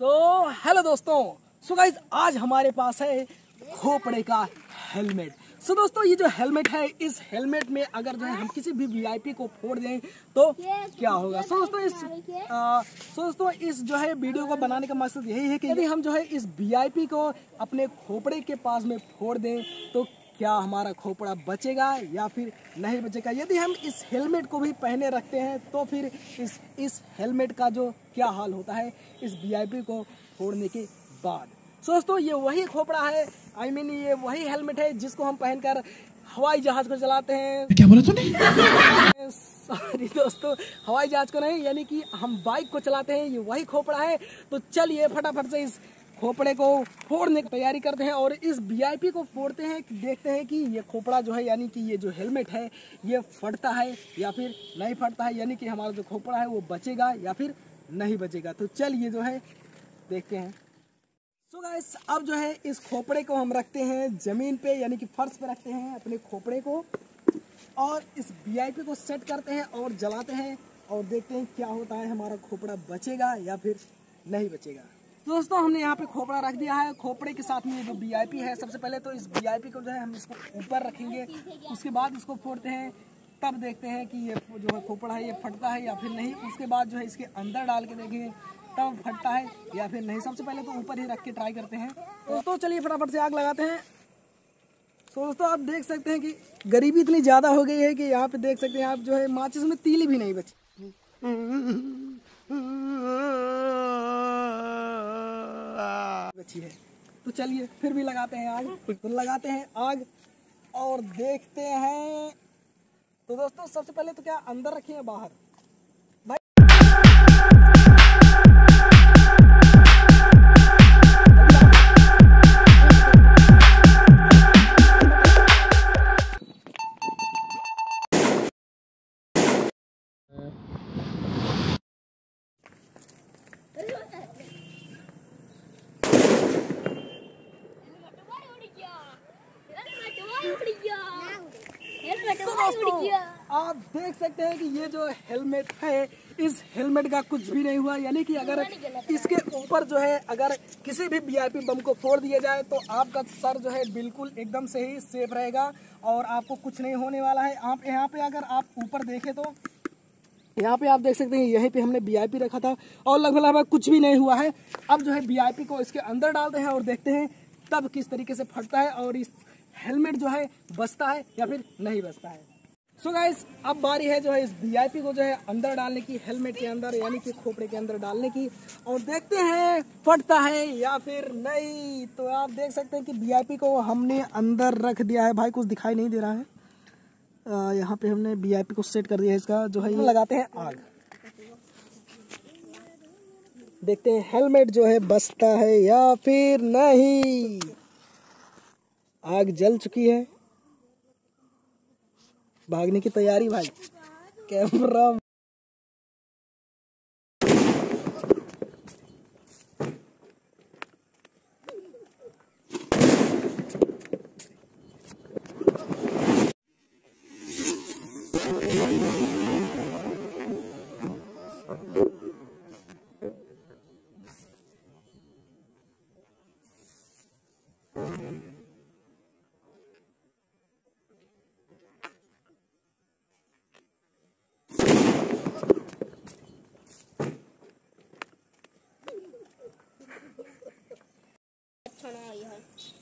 सो so, hello दोस्तों. सो so guys आज हमारे पास है खोपड़े का हेलमेट सो so, दोस्तों ये जो हेलमेट है इस हेलमेट में अगर जो है हम किसी भी वीआईपी को फोड़ दें तो क्या होगा? सो so, दोस्तों इस सो दोस्तों इस जो है वीडियो को बनाने का मकसद यही है कि यदि हम जो है इस वीआईपी को अपने खोपड़े के पास में फोड़ दें तो क्या हमारा खोपड़ा बचेगा या फिर नहीं बचेगा? यदि हम इस हेलमेट को भी पहने रखते हैं तो फिर इस इस हेलमेट का जो क्या हाल होता है इस वी को फोड़ने के बाद। सो दोस्तों ये वही खोपड़ा है आई I मीन mean, ये वही हेलमेट है जिसको हम पहनकर हवाई जहाज़ को चलाते हैं। क्या बोला तूने? सॉरी दोस्तों हवाई जहाज़ को नहीं यानी कि हम बाइक को चलाते हैं ये वही खोपड़ा है। तो चलिए फटाफट से इस खोपड़े को फोड़ने की तैयारी करते हैं और इस वीआईपी को फोड़ते हैं देखते हैं कि ये खोपड़ा जो है, यानी कि ये जो हेलमेट है, ये फटता है या फिर नहीं फटता है, यानी कि हमारा जो खोपड़ा है वो बचेगा या फिर नहीं बचेगा। तो चल ये जो है, देखते हैं। सो so गाइस अब जो है, इस खोपड़े को हम रखते हैं ज़मीन पे, यानी कि फर्श पे रखते हैं अपने खोपड़े को और इस वीआईपी को सेट करते हैं और जलाते हैं और देखते हैं क्या होता है, हमारा खोपड़ा बचेगा या फिर नहीं बचेगा। तो दोस्तों, हमने यहाँ पे खोपड़ा रख दिया है। खोपड़े के साथ में ये जो वीआईपी है, सबसे पहले तो इस वीआईपी को जो है हम इसको ऊपर रखेंगे। उसके बाद इसको फोड़ते हैं, तब देखते हैं कि ये जो है खोपड़ा है, ये फटता है या फिर नहीं। उसके बाद जो है इसके अंदर डाल के देखेंगे तब फटता है या फिर नहीं। सबसे पहले तो ऊपर ही रख के ट्राई करते हैं। दोस्तों, चलिए फटाफट से आग लगाते हैं। तो दोस्तों, आप देख सकते हैं कि गरीबी इतनी ज़्यादा हो गई है कि यहाँ पे देख सकते हैं आप जो है माचिस में तीली भी नहीं बची। अच्छी है। तो चलिए, फिर भी लगाते हैं आग। तो लगाते हैं आग और देखते हैं। तो दोस्तों, सबसे पहले तो क्या अंदर रखिए बाहर? आप देख सकते हैं कि ये जो हेलमेट है, इस हेलमेट का कुछ भी नहीं हुआ। यानी कि अगर इसके ऊपर जो है, अगर किसी भी वीआईपी बम को फोड़ दिया जाए तो आपका सर जो है बिल्कुल एकदम से ही सेफ़ रहेगा और आपको कुछ नहीं होने वाला है। आप यहाँ पे अगर आप ऊपर देखें तो यहाँ पे आप देख सकते हैं, यहीं पे हमने वीआईपी रखा था और लगभग लगभग कुछ भी नहीं हुआ है। अब जो है वीआईपी को इसके अंदर डालते हैं और देखते हैं तब किस तरीके से फटता है और इस हेलमेट जो है बचता है या फिर नहीं बचता है। सो so गाइस अब बारी है जो है इस वीआईपी को जो है अंदर डालने की हेलमेट के अंदर यानी कि खोपड़े के अंदर डालने की। और देखते हैं फटता है या फिर नहीं? तो आप देख सकते हैं कि वीआईपी को हमने अंदर रख दिया है। भाई कुछ दिखाई नहीं दे रहा है। यहाँ पे हमने वीआईपी को सेट कर दिया है इसका जो है लगाते हैं आग। देखते हैं हेलमेट जो है बसता है या फिर नहीं? आग जल चुकी है। भागने की तैयारी भाई। कैमरा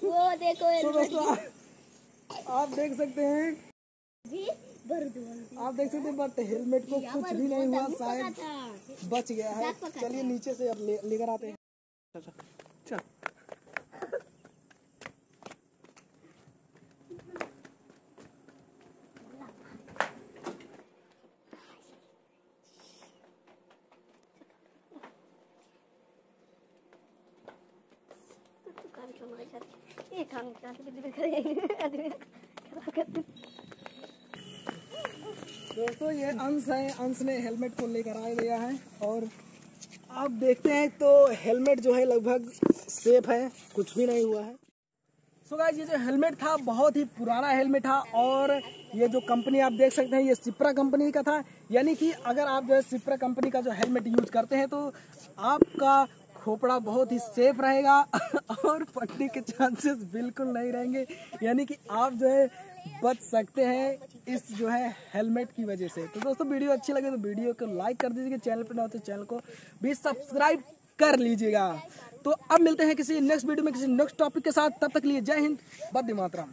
वो देखो तो दोस्तों आप देख सकते हैं। आप देख सकते हैं बट हेलमेट को कुछ भी नहीं हुआ शायद बच गया है। चलिए नीचे से अब लेकर आते हैं। चल। दोस्तों, ये अंश है। अंश ने हेलमेट को लेकर आ गया है। और आप देखते हैं तो हेलमेट जो है लगभग सेफ़ है, कुछ भी नहीं हुआ है। सो so ये जो हेलमेट था, बहुत ही पुराना हेलमेट था। और ये जो कंपनी, आप देख सकते हैं, ये सिप्रा कंपनी का था। यानी कि अगर आप जो है सिप्रा कंपनी का जो हेलमेट यूज़ करते हैं तो आपका खोपड़ा बहुत ही सेफ़ रहेगा और फटने के चांसेस बिल्कुल नहीं रहेंगे। यानी कि आप जो है, बच सकते हैं इस जो है हेलमेट की वजह से। तो दोस्तों, वीडियो अच्छी लगे तो वीडियो को लाइक कर दीजिएगा, चैनल पर ना हो तो चैनल को भी सब्सक्राइब कर लीजिएगा। तो अब मिलते हैं किसी नेक्स्ट वीडियो में, किसी नेक्स्ट टॉपिक के साथ। तब तक लिए जय हिंद बंदे मातरम।